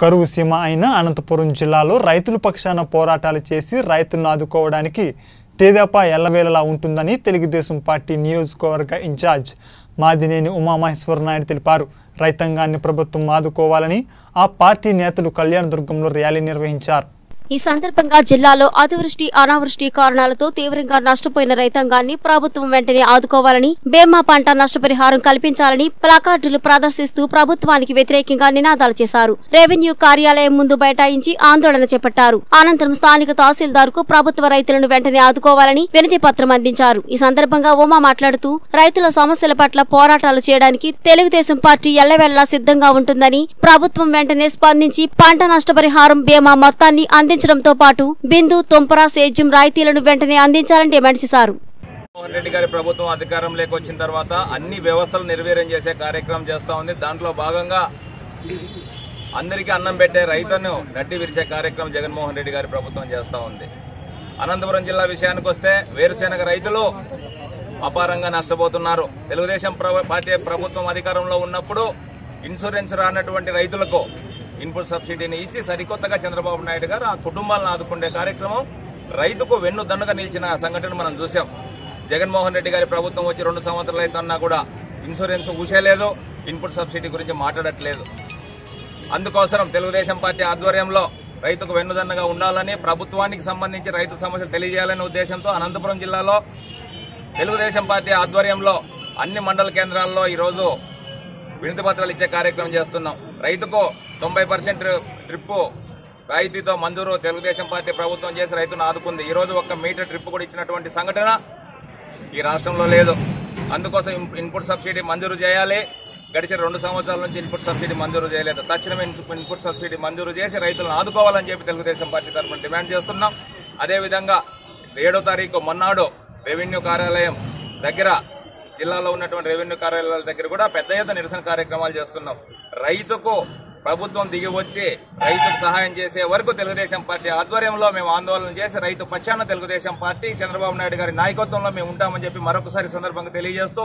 కరువు సీమ అయిన అనంతపురం జిల్లాలో రైతుల పక్షాన పోరాటాలు చేసి రైతులను ఆదుకోవడానికి తేదాపా ఎల్లవేళలా ఉంటుందని తెలుగుదేశం పార్టీ నియోజకవర్గ ఇన్ఛార్జ్ మాదినేని ఉమామహేశ్వర నాయుడు తెలిపారు. రైతాంగాన్ని ప్రభుత్వం ఆదుకోవాలని ఆ పార్టీ నేతలు కళ్యాణదుర్గంలో ర్యాలీ నిర్వహించారు. ఈ సందర్భంగా జిల్లాలో అతివృష్టి అనావృష్టి కారణాలతో తీవ్రంగా నష్టపోయిన రైతాంగాన్ని ప్రభుత్వం వెంటనే ఆదుకోవాలని బేమా పంట నష్టపరిహారం కల్పించాలని ప్లాకార్డులు ప్రదర్శిస్తూ ప్రభుత్వానికి వ్యతిరేకంగా నినాదాలు చేశారు. రెవెన్యూ కార్యాలయం ముందు బైఠాయించి ఆందోళన చేపట్టారు. అనంతరం స్థానిక తహసీల్దార్కు ప్రభుత్వ రైతులను వెంటనే ఆదుకోవాలని వినతి పత్రం అందించారు. ఈ సందర్భంగా ఉమా మాట్లాడుతూ రైతుల సమస్యల పట్ల పోరాటాలు చేయడానికి తెలుగుదేశం పార్టీ ఎల్లవెల్లా సిద్ధంగా ఉంటుందని ప్రభుత్వం వెంటనే స్పందించి పంట నష్టపరిహారం బీమా మొత్తాన్ని అందించడంతో పాటు బిందు తుంపర సేద్యం రాయితీలను వెంటనే అందించాలని డిమాండ్ చేశారు. జగన్మోహన్ రెడ్డి గారి ప్రభుత్వం అధికారంలోకి వచ్చిన తర్వాత అన్ని వ్యవస్థలు నిర్వీర్యం చేసే కార్యక్రమం చేస్తా ఉంది. దాంట్లో భాగంగా అందరికీ అన్నం పెట్టే రైతును గడ్డి విరిచే కార్యక్రమం జగన్మోహన్ రెడ్డి గారి ప్రభుత్వం చేస్తా ఉంది. అనంతపురం జిల్లా విషయానికి వస్తే వేరుశెనగ రైతులు అపారంగా నష్టపోతున్నారు. తెలుగుదేశం ప్ర- పార్టీ ప్రభుత్వం అధికారంలో ఉన్నప్పుడు ఇన్సూరెన్స్ రానటువంటి రైతులకు ఇన్పుట్ సబ్సిడీని ఇచ్చి సరికొత్తగా చంద్రబాబు నాయుడు గారు ఆ కుటుంబాలను ఆదుకునే కార్యక్రమం రైతుకు వెన్నుదన్నుగా నిలిచిన సంఘటన మనం చూసాం జగన్మోహన్ రెడ్డి గారి ప్రభుత్వం వచ్చి రెండు సంవత్సరాలు అవుతున్నా కూడా ఇన్సూరెన్స్ ఊసేలేదు ఇన్పుట్ సబ్సిడీ గురించి మాట్లాడట్లేదు. అందుకోసం తెలుగుదేశం పార్టీ ఆధ్వర్యంలో రైతుకు వెన్నుదన్నగా ఉండాలని ప్రభుత్వానికి సంబంధించి రైతు సమస్యలు తెలియజేయాలనే ఉద్దేశంతో అనంతపురం జిల్లాలో తెలుగుదేశం పార్టీ ఆధ్వర్యంలో అన్ని మండల కేంద్రాల్లో ఈరోజు వినతి పత్రాలు ఇచ్చే కార్యక్రమం చేస్తున్నాం. రైతుకు తొంభై పర్సెంట్ ట్రిప్పు రాయితీతో మంజూరు తెలుగుదేశం పార్టీ ప్రభుత్వం చేసి రైతును ఆదుకుంది. ఈ రోజు ఒక్క మీటర్ ట్రిప్ కూడా ఇచ్చినటువంటి సంఘటన ఈ రాష్ట్రంలో లేదు. అందుకోసం ఇన్పుట్ సబ్సిడీ మంజూరు చేయాలి. గడిచిన రెండు సంవత్సరాల నుంచి ఇన్పుట్ సబ్సిడీ మంజూరు చేయలేదు. తక్షణమే ఇన్పుట్ సబ్సిడీ మంజూరు చేసి రైతులను ఆదుకోవాలని చెప్పి తెలుగుదేశం పార్టీ తరఫున డిమాండ్ చేస్తున్నాం. అదేవిధంగా ఏడో తారీఖు మొన్నాడు రెవెన్యూ కార్యాలయం దగ్గర జిల్లాలో ఉన్నటువంటి రెవెన్యూ కార్యాలయాల దగ్గర కూడా పెద్ద ఎత్తున నిరసన కార్యక్రమాలు చేస్తున్నాం. రైతుకు ప్రభుత్వం దిగి వచ్చి రైతుకు సహాయం చేసే వరకు తెలుగుదేశం పార్టీ ఆధ్వర్యంలో మేము ఆందోళన చేసి రైతు పక్షాన తెలుగుదేశం పార్టీ చంద్రబాబు నాయుడు గారి నాయకత్వంలో మేము ఉంటామని చెప్పి మరొకసారి సందర్భంగా తెలియజేస్తూ